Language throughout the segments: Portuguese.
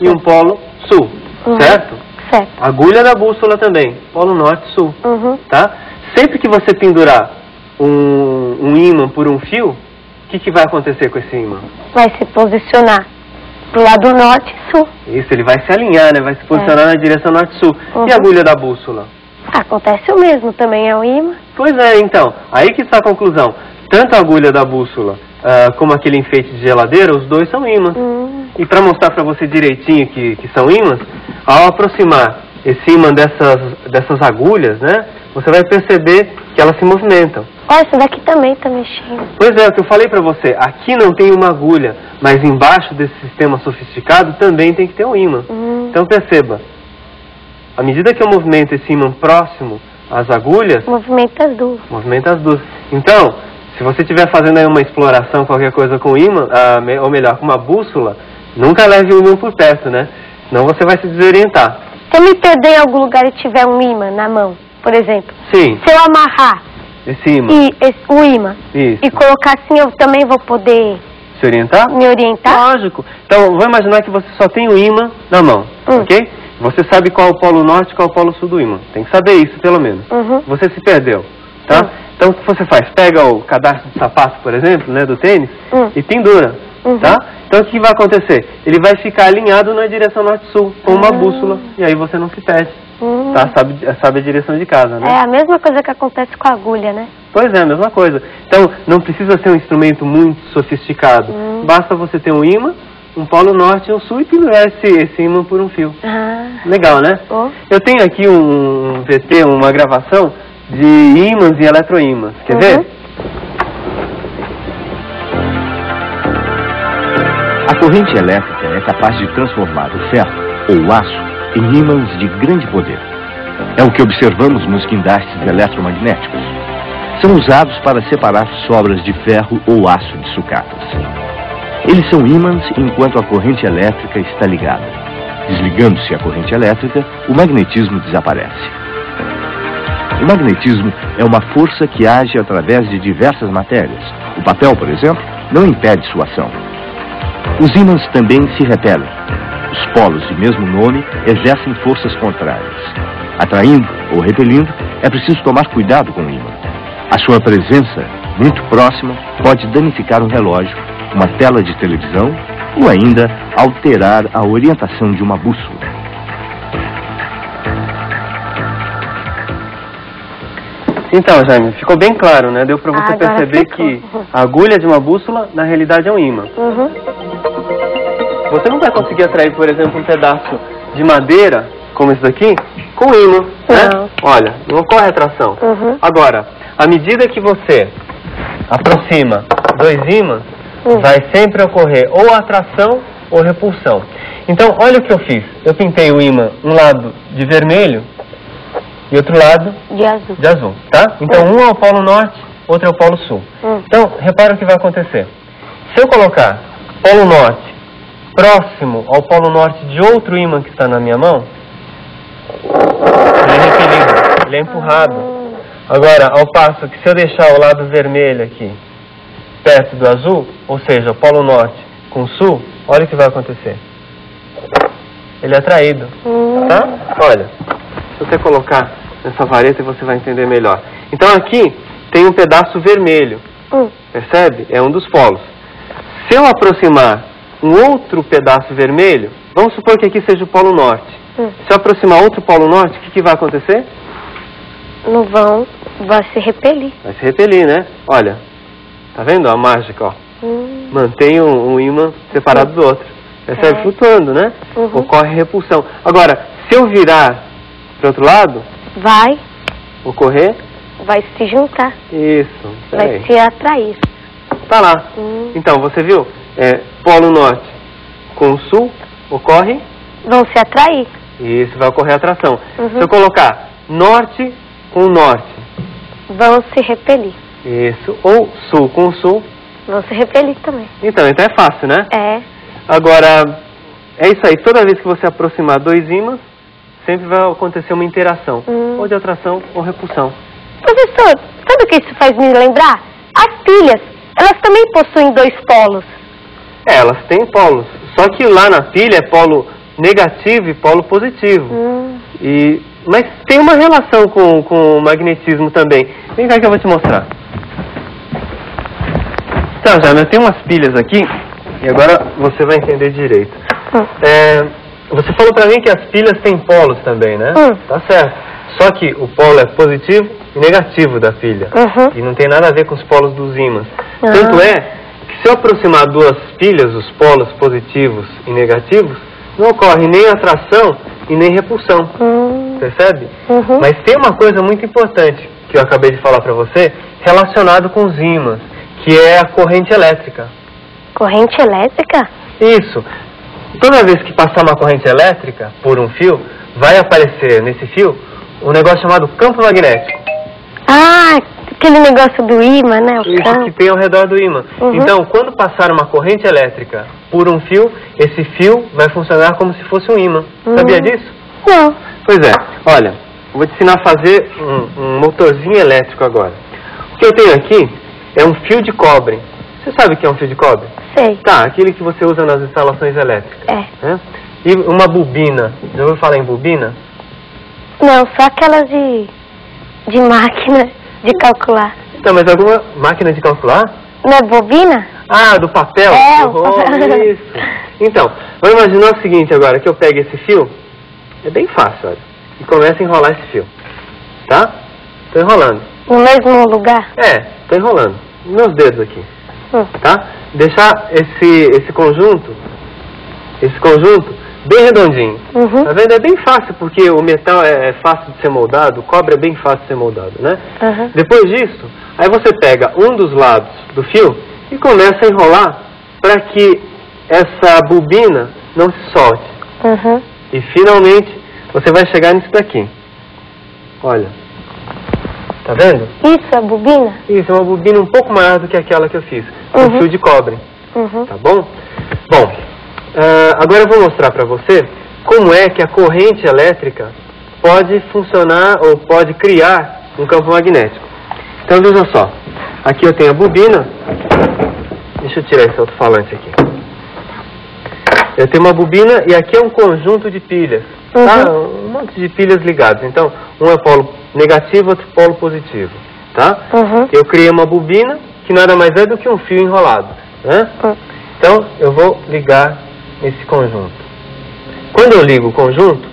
e um polo sul, Uhum. certo? Certo. Agulha da bússola também, polo norte sul, Uhum. tá? Sempre que você pendurar um, um ímã por um fio, o que, que vai acontecer com esse ímã? Vai se posicionar pro lado norte e sul. Isso, ele vai se alinhar, né? Vai se posicionar na direção norte-sul. Uhum. E a agulha da bússola? Acontece o mesmo, também é um imã. Pois é, então, aí que está a conclusão. Tanto a agulha da bússola ah, como aquele enfeite de geladeira, os dois são ímãs. Hum. E para mostrar para você direitinho que, que são ímãs, ao aproximar esse ímã dessas, dessas agulhas, né, você vai perceber que elas se movimentam. Ó, esse daqui também tá mexendo. Pois é, o que eu falei para você, aqui não tem uma agulha, mas embaixo desse sistema sofisticado também tem que ter um ímã. Hum. Então perceba, à medida que eu movimento esse ímã próximo às agulhas, Movimenta as duas. movimenta as duas. Então, se você estiver fazendo aí uma exploração, qualquer coisa com ímã, ah, ou melhor, com uma bússola, nunca leve o ímã por perto, né? Senão você vai se desorientar. Se eu me perder em algum lugar e tiver um imã na mão, por exemplo, Sim, se eu amarrar esse ímã. e esse, o imã Isso. e colocar assim, eu também vou poder Se orientar? me orientar? Lógico. Então, vamos imaginar que você só tem o ímã na mão, Hum. ok? Você sabe qual é o polo norte e qual é o polo sul do ímã. Tem que saber isso, pelo menos. Uhum. Você se perdeu, tá? Hum. Então, o que você faz? Pega o cadastro de sapato, por exemplo, né, do tênis, Hum. e pendura, Uhum. tá? Então, o que vai acontecer? Ele vai ficar alinhado na direção norte-sul, com uma Ah. bússola, e aí você não se perde, Hum. tá? Sabe, sabe a direção de casa, né? É a mesma coisa que acontece com a agulha, né? Pois é, a mesma coisa. Então, não precisa ser um instrumento muito sofisticado. Hum. Basta você ter um ímã, um polo norte e um sul e pendurar esse, esse ímã por um fio. Ah. Legal, né? Oh. Eu tenho aqui um VT, uma gravação de ímãs e eletroímãs. Quer Uhum. ver? A corrente elétrica é capaz de transformar o ferro ou o aço em ímãs de grande poder. É o que observamos nos guindastes eletromagnéticos. São usados para separar sobras de ferro ou aço de sucatas. Eles são ímãs enquanto a corrente elétrica está ligada. Desligando-se a corrente elétrica, o magnetismo desaparece. O magnetismo é uma força que age através de diversas matérias. O papel, por exemplo, não impede sua ação. Os ímãs também se repelem. Os polos de mesmo nome exercem forças contrárias. Atraindo ou repelindo, é preciso tomar cuidado com o ímã. A sua presença, muito próxima, pode danificar um relógio, uma tela de televisão ou ainda alterar a orientação de uma bússola. Então, Jaime, ficou bem claro, né? Deu para você Ah, perceber ficou. que a agulha de uma bússola, na realidade, é um ímã. Uhum. Você não vai conseguir atrair, por exemplo, um pedaço de madeira, como esse daqui, com ímã, né? Não. Olha, não ocorre atração. Uhum. Agora, à medida que você aproxima dois ímãs, Hum. vai sempre ocorrer ou atração ou repulsão. Então, olha o que eu fiz. Eu pintei o ímã um lado de vermelho e outro lado De azul. de azul, tá? Então, um é o polo norte, outro é o polo sul. Hum. Então, repara o que vai acontecer. Se eu colocar polo norte próximo ao polo norte de outro ímã que está na minha mão, ele é repelido, ele é empurrado. Agora, ao passo que se eu deixar o lado vermelho aqui perto do azul, ou seja, o polo norte com o sul, olha o que vai acontecer. Ele é atraído, tá? Olha, se você colocar nessa vareta você vai entender melhor. Então aqui tem um pedaço vermelho, Hum. percebe? É um dos polos. Se eu aproximar um outro pedaço vermelho, vamos supor que aqui seja o polo norte. Hum. Se eu aproximar outro polo norte, o que, que vai acontecer? Não vão, vai se repelir. Vai se repelir, né? Olha, tá vendo a mágica, ó? Hum. Mantém um, um ímã separado do outro. Percebe? É. Flutuando, né? Uhum. Ocorre repulsão. Agora, se eu virar para outro lado, Vai, ocorrer vai se juntar, isso. vai Peraí. se atrair. Tá lá. Hum. Então, você viu? É, polo norte com o sul, ocorre Vão se atrair. isso, vai ocorrer atração. Uhum. Se eu colocar norte com norte, Vão se repelir. isso, ou sul com sul, Vão se repelir também. então, então é fácil, né? É. Agora, é isso aí. Toda vez que você aproximar dois ímãs, sempre vai acontecer uma interação, Hum. ou de atração ou repulsão. Professor, sabe o que isso faz me lembrar? As pilhas, elas também possuem dois polos. É, elas têm polos. Só que lá na pilha é polo negativo e polo positivo. Hum. E, mas tem uma relação com, com o magnetismo também. Vem cá que eu vou te mostrar. Então, Jaime, eu tenho umas pilhas aqui e agora você vai entender direito. Hum. É, você falou pra mim que as pilhas têm polos também, né? Hum. Tá certo. Só que o polo é positivo e negativo da pilha. Uhum. E não tem nada a ver com os polos dos ímãs. Ah. Tanto é que se eu aproximar duas pilhas, os polos positivos e negativos, não ocorre nem atração e nem repulsão. Hum. Percebe? Uhum. Mas tem uma coisa muito importante que eu acabei de falar pra você, relacionado com os ímãs, que é a corrente elétrica. Corrente elétrica? Isso. Toda vez que passar uma corrente elétrica por um fio, vai aparecer nesse fio um negócio chamado campo magnético. Ah, aquele negócio do imã, né? O Isso campo. que tem ao redor do ímã. Uhum. Então, quando passar uma corrente elétrica por um fio, esse fio vai funcionar como se fosse um ímã. Uhum. Sabia disso? Não. Pois é. Olha, vou te ensinar a fazer um, um motorzinho elétrico agora. O que eu tenho aqui é um fio de cobre. Você sabe o que é um fio de cobre? Sei. Tá, aquele que você usa nas instalações elétricas. É. né? E uma bobina. Já ouviu falar em bobina? Não, só aquelas de, de máquina de calcular. Então, mas alguma máquina de calcular? Não é bobina? Ah, do papel? É, Oh, papel. isso. Então, vamos imaginar o seguinte agora, que eu pego esse fio, é bem fácil, olha, e começo a enrolar esse fio, tá? Tô enrolando. No mesmo lugar? É, tô enrolando. Meus dedos aqui, Hum. tá? Deixar esse, esse conjunto, esse conjunto bem redondinho. Uhum. Tá vendo? É bem fácil, porque o metal é, é fácil de ser moldado, o cobre é bem fácil de ser moldado, né? Uhum. Depois disso, aí você pega um dos lados do fio e começa a enrolar para que essa bobina não se solte. Uhum. E finalmente você vai chegar nisso daqui. Olha. Tá vendo? Isso é bobina? Isso é uma bobina um pouco maior do que aquela que eu fiz. Um Uhum. fio de cobre. Uhum. Tá bom? Bom, ah, agora eu vou mostrar para você como é que a corrente elétrica pode funcionar ou pode criar um campo magnético. Então veja só, aqui eu tenho a bobina, deixa eu tirar esse alto-falante aqui. Eu tenho uma bobina e aqui é um conjunto de pilhas, tá? Um monte de pilhas ligadas. Então, um é polo negativo, outro polo positivo, tá? Uhum. Eu criei uma bobina que nada mais é do que um fio enrolado, né? Hum. Então, eu vou ligar esse conjunto. Quando eu ligo o conjunto,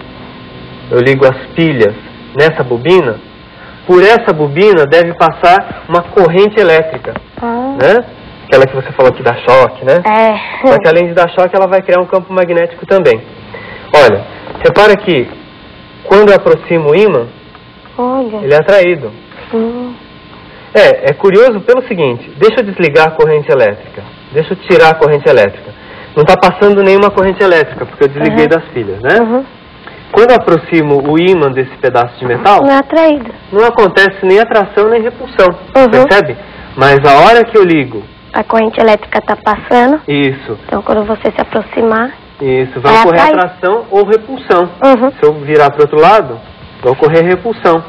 eu ligo as pilhas nessa bobina, por essa bobina deve passar uma corrente elétrica, Ah. né? Aquela que você falou que dá choque, né? É. Só que além de dar choque, ela vai criar um campo magnético também. Olha, repara que quando eu aproximo o ímã, Olha. ele é atraído. Hum. É, é curioso pelo seguinte, deixa eu desligar a corrente elétrica, deixa eu tirar a corrente elétrica. Não está passando nenhuma corrente elétrica, porque eu desliguei Uhum. das pilhas, né? Uhum. Quando eu aproximo o ímã desse pedaço de metal, Não é atraído. não acontece nem atração nem repulsão, Uhum. percebe? Mas a hora que eu ligo, A corrente elétrica está passando, isso, então quando você se aproximar. isso, vai Vai ocorrer atração ou repulsão. Uhum. Se eu virar para o outro lado, vai ocorrer repulsão.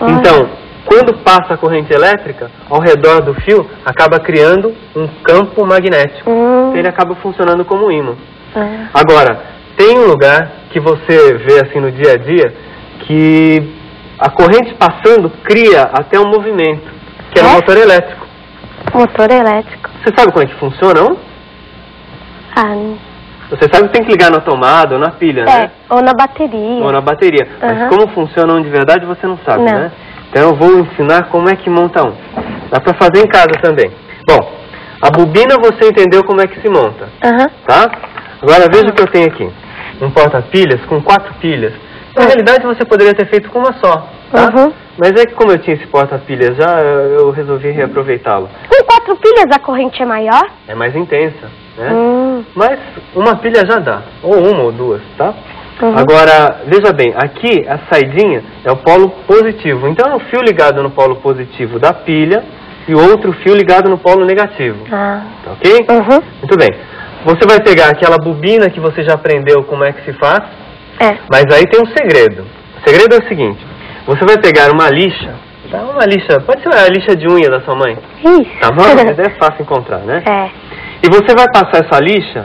Então, quando passa a corrente elétrica, ao redor do fio, acaba criando um campo magnético. Hum. Ele acaba funcionando como um ímã. Ah. Agora, tem um lugar que você vê assim no dia a dia que a corrente passando cria até um movimento, que é o É? motor elétrico. Motor elétrico. Você sabe como é que funciona? Não? Ah, não. Você sabe que tem que ligar na tomada ou na pilha, né? É, ou na bateria. Ou na bateria. Mas Aham. como funciona um de verdade você não sabe, Não. né? Então eu vou ensinar como é que monta um. Dá pra fazer em casa também. Bom, a bobina você entendeu como é que se monta, Aham. tá? Agora veja o que eu tenho aqui. Um porta-pilhas com quatro pilhas. Na Hum. realidade você poderia ter feito com uma só, tá? Uhum. Mas é que como eu tinha esse porta-pilhas já, eu resolvi reaproveitá-lo. Com quatro pilhas a corrente é maior? É mais intensa, né? Hum. Mas uma pilha já dá, ou uma ou duas, tá? Uhum. Agora, veja bem, aqui a saidinha é o polo positivo. Então é um fio ligado no polo positivo da pilha e outro fio ligado no polo negativo. Ah. Tá ok? Uhum. Muito bem. Você vai pegar aquela bobina que você já aprendeu como é que se faz, É. mas aí tem um segredo. O segredo é o seguinte: você vai pegar uma lixa, tá? Uma lixa, pode ser a lixa de unha da sua mãe, Isso. tá bom? É fácil encontrar, né? É. E você vai passar essa lixa